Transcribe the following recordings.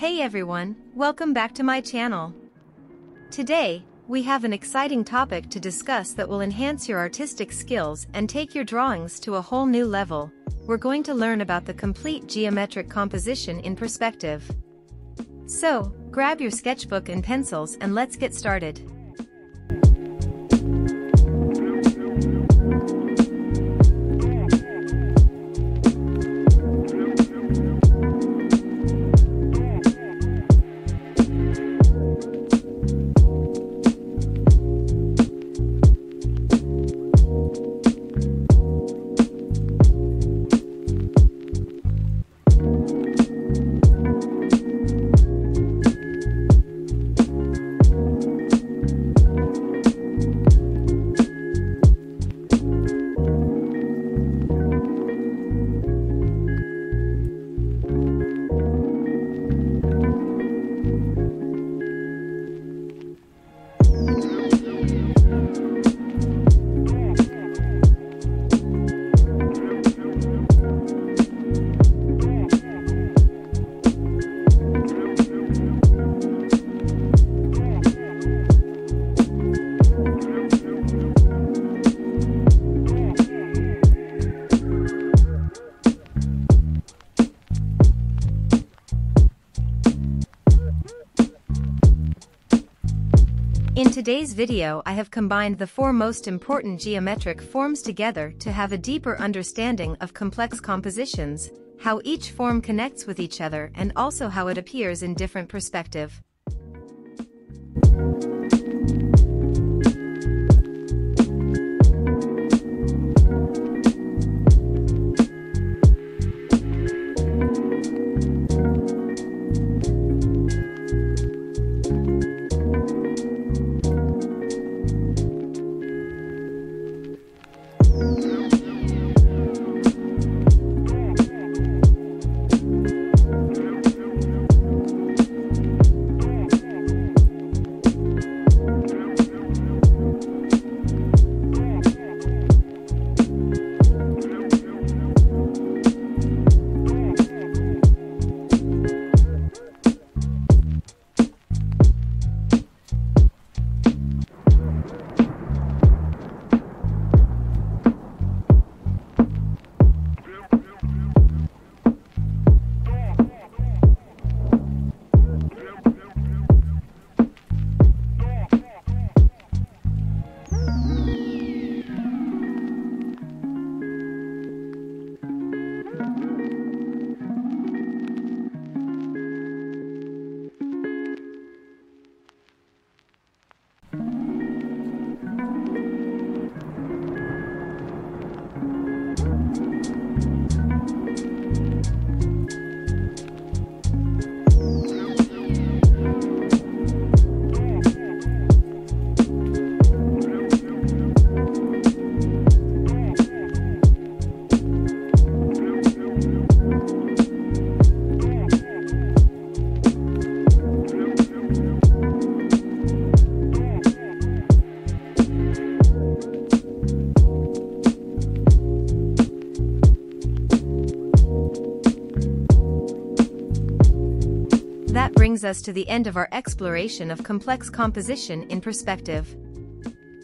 Hey everyone, welcome back to my channel. Today, we have an exciting topic to discuss that will enhance your artistic skills and take your drawings to a whole new level. We're going to learn about the complete geometric composition in perspective. So, grab your sketchbook and pencils and let's get started. In today's video I have combined the four most important geometric forms together to have a deeper understanding of complex compositions, how each form connects with each other and also how it appears in different perspective. Brings us to the end of our exploration of complex composition in perspective.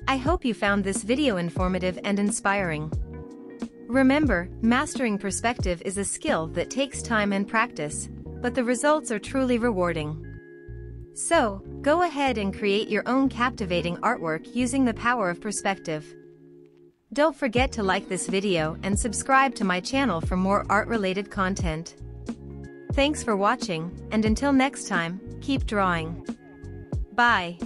I hope you found this video informative and inspiring. Remember, mastering perspective is a skill that takes time and practice, but the results are truly rewarding. So, go ahead and create your own captivating artwork using the power of perspective. Don't forget to like this video and subscribe to my channel for more art-related content. Thanks for watching, and until next time, keep drawing. Bye.